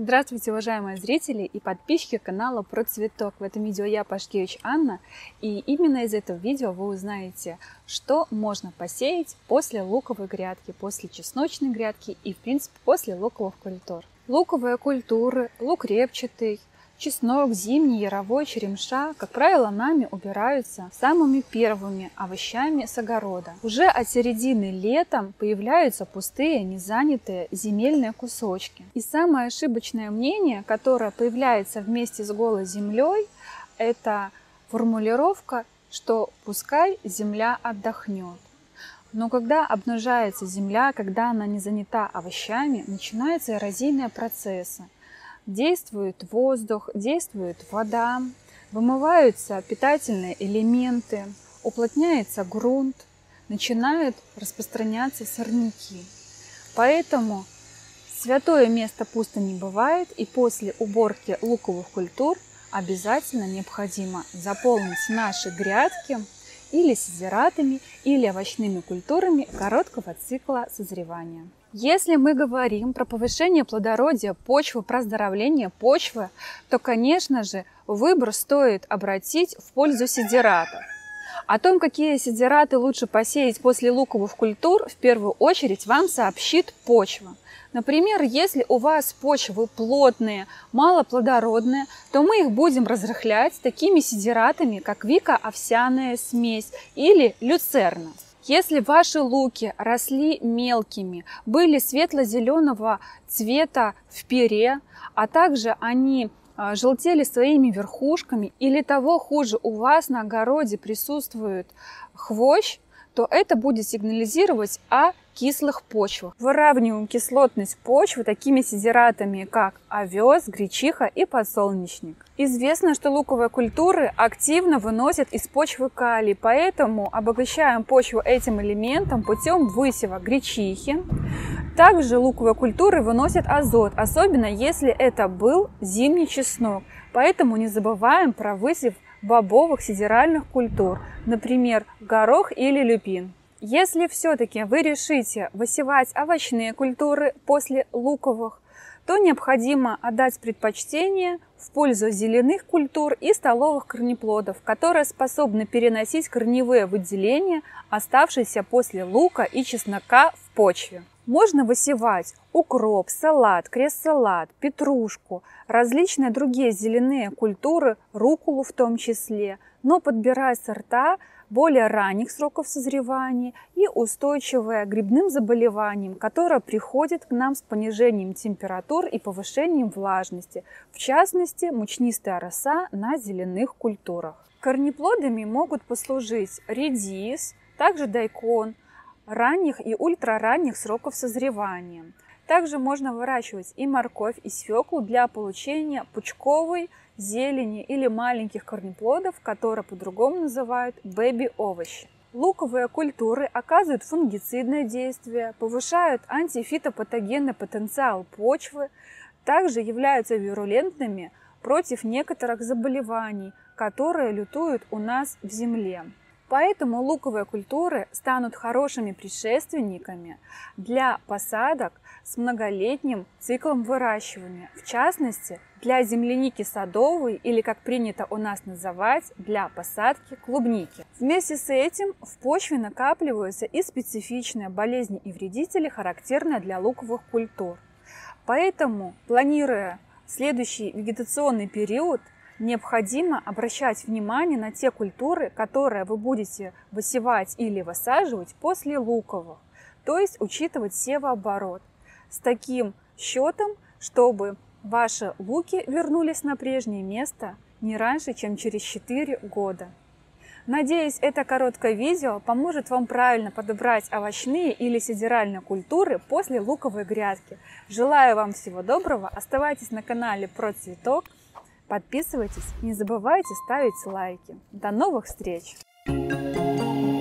Здравствуйте, уважаемые зрители и подписчики канала Про Цветок. В этом видео я, Пашкевич Анна, и именно из этого видео вы узнаете, что можно посеять после луковой грядки, после чесночной грядки и, в принципе, после луковых культур. Луковые культуры, лук репчатый, Чеснок, зимний, яровой, черемша, как правило, нами убираются самыми первыми овощами с огорода. Уже от середины лета появляются пустые, незанятые земельные кусочки. И самое ошибочное мнение, которое появляется вместе с голой землей, это формулировка, что пускай земля отдохнет. Но когда обнажается земля, когда она не занята овощами, начинаются эрозийные процессы – действует воздух, действует вода, вымываются питательные элементы, уплотняется грунт, начинают распространяться сорняки. Поэтому святое место пусто не бывает, и после уборки луковых культур обязательно необходимо заполнить наши грядки или сидератами, или овощными культурами короткого цикла созревания. Если мы говорим про повышение плодородия почвы, про оздоровление почвы, то, конечно же, выбор стоит обратить в пользу сидератов. О том, какие сидераты лучше посеять после луковых культур, в первую очередь вам сообщит почва. Например, если у вас почвы плотные, малоплодородные, то мы их будем разрыхлять такими сидератами, как вика-овсяная смесь или люцерна. Если ваши луки росли мелкими, были светло-зеленого цвета в пере, а также они а, желтели своими верхушками или того хуже, у вас на огороде присутствует хвощ, то это будет сигнализировать о кислых почвах. Выравниваем кислотность почвы такими сидератами, как овес, гречиха и подсолнечник. Известно, что луковые культуры активно выносят из почвы калий, поэтому обогащаем почву этим элементом путем высева гречихи. Также луковые культуры выносят азот, особенно если это был зимний чеснок. Поэтому не забываем про высев бобовых сидеральных культур, например, горох или люпин. Если все-таки вы решите высевать овощные культуры после луковых, то необходимо отдать предпочтение в пользу зеленых культур и столовых корнеплодов, которые способны переносить корневые выделения, оставшиеся после лука и чеснока в почве. Можно высевать укроп, салат, крест-салат, петрушку, различные другие зеленые культуры, рукулу в том числе, но подбирая сорта, более ранних сроков созревания и устойчивая к грибным заболеваниям, которая приходит к нам с понижением температур и повышением влажности, в частности мучнистая роса на зеленых культурах. Корнеплодами могут послужить редис, также дайкон, ранних и ультраранних сроков созревания. Также можно выращивать и морковь, и свеклу для получения пучковой зелени или маленьких корнеплодов, которые по-другому называют бэби-овощи. Луковые культуры оказывают фунгицидное действие, повышают антифитопатогенный потенциал почвы, также являются вирулентными против некоторых заболеваний, которые лютуют у нас в земле. Поэтому луковые культуры станут хорошими предшественниками для посадок с многолетним циклом выращивания, в частности, для земляники садовой или, как принято у нас называть, для посадки клубники. Вместе с этим в почве накапливаются и специфичные болезни и вредители, характерные для луковых культур. Поэтому, планируя следующий вегетационный период, необходимо обращать внимание на те культуры, которые вы будете высевать или высаживать после луковых, то есть учитывать севооборот с таким счетом, чтобы ваши луки вернулись на прежнее место не раньше, чем через 4 года. Надеюсь, это короткое видео поможет вам правильно подобрать овощные или сидеральные культуры после луковой грядки. Желаю вам всего доброго, оставайтесь на канале Про Цветок, Подписывайтесь, не забывайте ставить лайки. До новых встреч! thank you